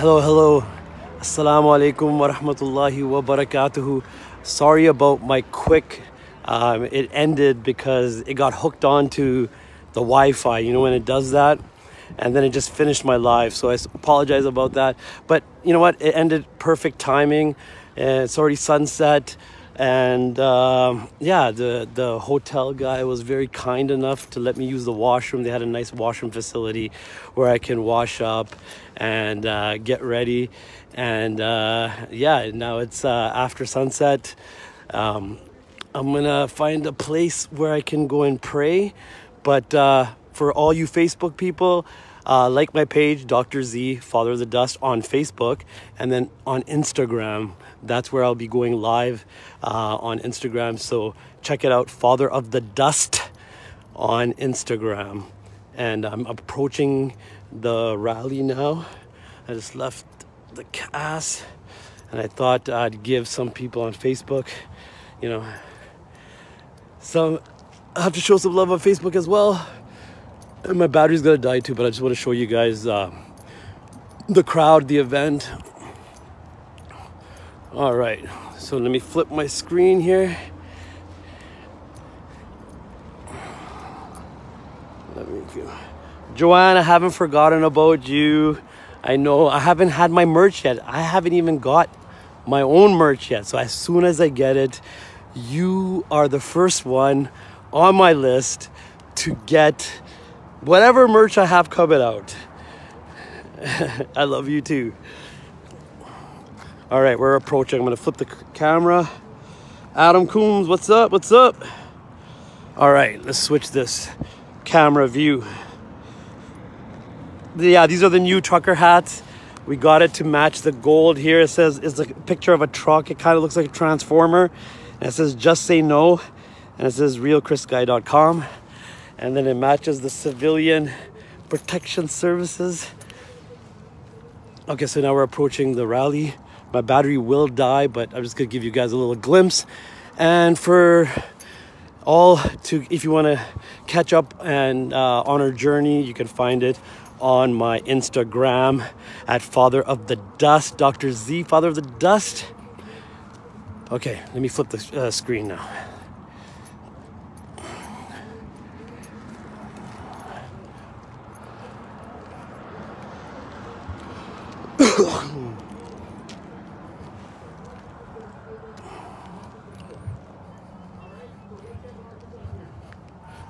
Hello, hello. Assalamu alaikum wa rahmatullahi wa barakatuhu. Sorry about my quick. Um, it ended because it got hooked onto the Wi Fi, you know, when it does that. And then it just finished my live. So I apologize about that. But you know what? It ended perfect timing. Uh, it's already sunset. And um, yeah, the, the hotel guy was very kind enough to let me use the washroom. They had a nice washroom facility where I can wash up and uh, get ready. And uh, yeah, now it's uh, after sunset. Um, I'm gonna find a place where I can go and pray. But uh, for all you Facebook people, uh, like my page, Dr. Zee, Father of the Dust, on Facebook, and then on Instagram. That's where I'll be going live uh, on Instagram. So check it out, Father of the Dust on Instagram. And I'm approaching the rally now. I just left the cast, and I thought I'd give some people on Facebook, you know, some. I have to show some love on Facebook as well. And my battery's gonna die too, but I just want to show you guys uh, the crowd, the event. All right, so let me flip my screen here. Let me go. Joanne, I haven't forgotten about you. I know I haven't had my merch yet. I haven't even got my own merch yet. So as soon as I get it, you are the first one on my list to get whatever merch I have coming out. I love you too. All right, we're approaching. I'm gonna flip the camera. Adam Coombs, what's up? What's up? All right, let's switch this camera view. Yeah, these are the new trucker hats. We got it to match the gold here. It says it's a picture of a truck. It kind of looks like a transformer. And it says just say no. And it says realchrissky.com. And then it matches the civilian protection services. Okay, so now we're approaching the rally. My battery will die, but I'm just gonna give you guys a little glimpse. And for all to, if you want to catch up and uh, on our journey, you can find it on my Instagram at Father of the Dust, Dr. Zee, Father of the Dust. Okay, let me flip the uh, screen now.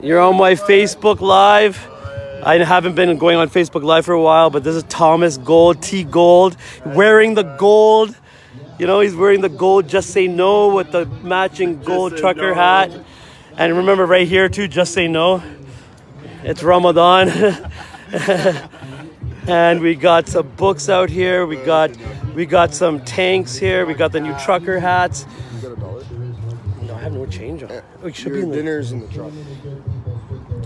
You're on my Facebook Live. I haven't been going on Facebook Live for a while, but this is Thomas Gold, T Gold, wearing the gold. You know, he's wearing the gold Just Say No with the matching gold trucker No. hat. And remember, right here, too, Just Say No. It's Ramadan. and we got some books out here. We got we got some tanks here. We got the new trucker hats. Have no change on. Oh, it should be Your in the dinner's in the truck.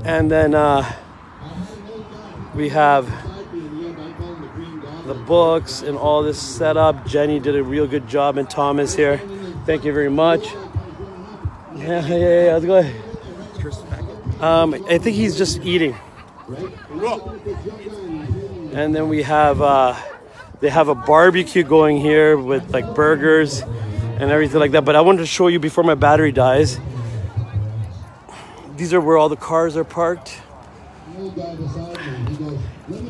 And then uh, we have the books and all this setup. Jenny did a real good job, and Thomas here. Thank you very much. Yeah, yeah, yeah. Let's go. Um, I think he's just eating. And then we have uh, they have a barbecue going here with like burgers and everything like that. But I wanted to show you before my battery dies. These are where all the cars are parked.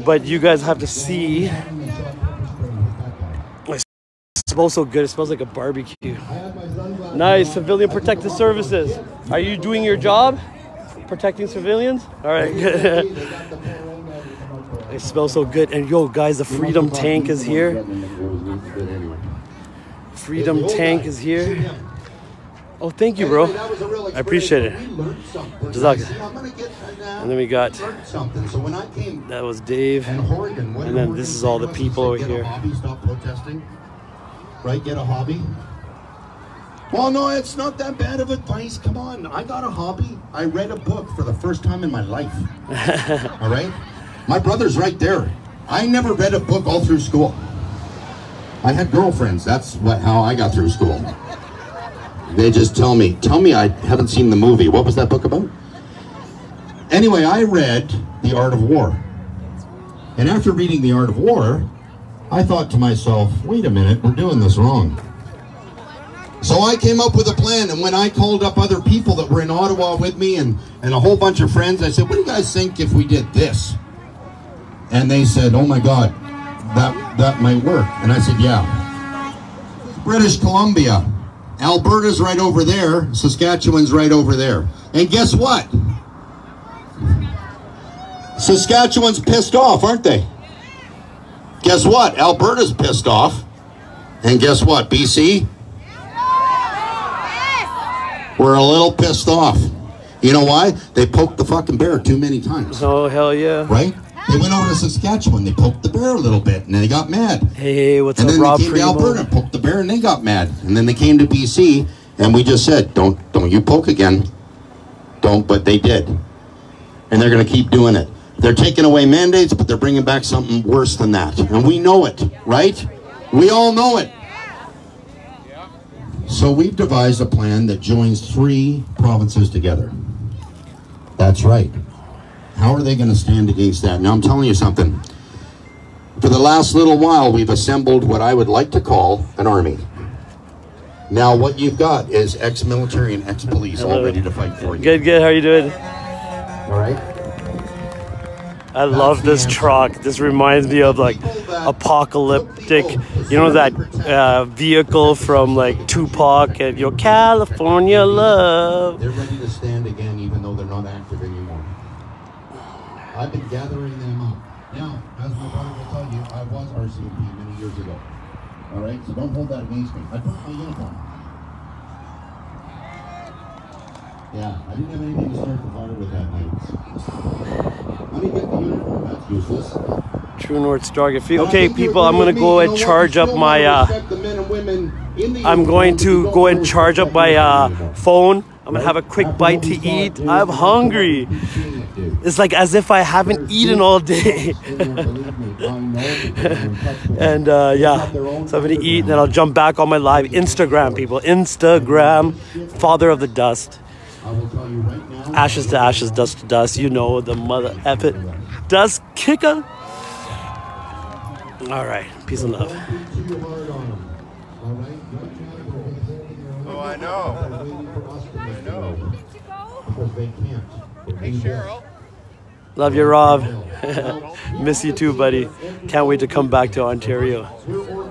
But you guys have to see. It smells so good. It smells like a barbecue. Nice. Civilian Protective Services. Are you doing your job? Protecting civilians? All right. it smells so good. And yo, guys, the Freedom Tank is here. Freedom Tank is here. Oh, thank you, bro. Anyway, that was a real I appreciate it. experience. We learned something. See, I'm gonna get, uh, And then we got- something. So when I came That was Dave. and Horgan, what And then this is all the people over "Get here." A hobby, stop protesting. Right, get a hobby. Well, no, it's not that bad of advice. Come on, I got a hobby. I read a book for the first time in my life. all right, my brother's right there. I never read a book all through school. I had girlfriends. That's what how I got through school. They just tell me, tell me I haven't seen the movie. What was that book about? Anyway, I read The Art of War. And after reading The Art of War, I thought to myself, wait a minute, we're doing this wrong. So I came up with a plan, and when I called up other people that were in Ottawa with me and, and a whole bunch of friends, I said, what do you guys think if we did this? And they said, oh my God, that, that might work. And I said, yeah. British Columbia. Alberta's right over there. Saskatchewan's right over there. And guess what? Saskatchewan's pissed off, aren't they? Guess what? Alberta's pissed off. And guess what? BC? We're a little pissed off. You know why? They poked the fucking bear too many times. Oh, hell yeah. Right? They went over to Saskatchewan. They poked the bear a little bit, and then they got mad. Hey, what's And up, then they came to Alberta, and poked the bear, and they got mad. And then they came to BC, and we just said, "Don't, don't you poke again? Don't." But they did, and they're going to keep doing it. They're taking away mandates, but they're bringing back something worse than that, and we know it, right? We all know it. So we've devised a plan that joins three provinces together. That's right. How are they going to stand against that? Now I'm telling you something. For the last little while, we've assembled what I would like to call an army. Now, what you've got is ex-military and ex-police all ready to fight for you. Good, good. How are you doing? All right. I love this truck. This reminds me of like apocalyptic, you know that uh, vehicle from like Tupac and your California love. They're ready to stand again, even though they're not active anymore. I've been gathering them up. Now, as my brother will tell you, I was RCMP many years ago. All right, so don't hold that against me. I put my uniform. Yeah, I didn't have anything to start the fire with that night. Let me get the uniform. That's useless. True North Star. If you, But okay, people, I'm gonna go and you know what? charge up my. Uh, respect the men and women in the I'm going to go and charge up my uh, phone. I'm gonna have a quick bite to eat. I'm hungry. Keep seeing it, dude. It's like as if I haven't eaten all day. and uh, yeah, so I'm gonna eat, and then I'll jump back on my live Instagram, people. Instagram, Father of the Dust. I will tell you right now. Ashes to ashes, dust to dust. You know the mother effort dust kicker. All right, peace and love. Oh, I know. I know. Because they can't. Hey, Cheryl. Love you, Rob. Miss you too, buddy. Can't wait to come back to Ontario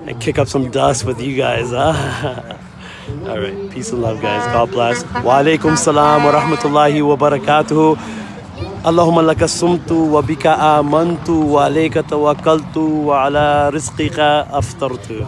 and kick up some dust with you guys. All right. Peace and love, guys. God bless. Wa alaikum salam wa rahmatullahi wa barakatuhu. Allahumma laka sumtu wa bika amantu wa alayka tawakkaltu wa ala rizqika aftartu.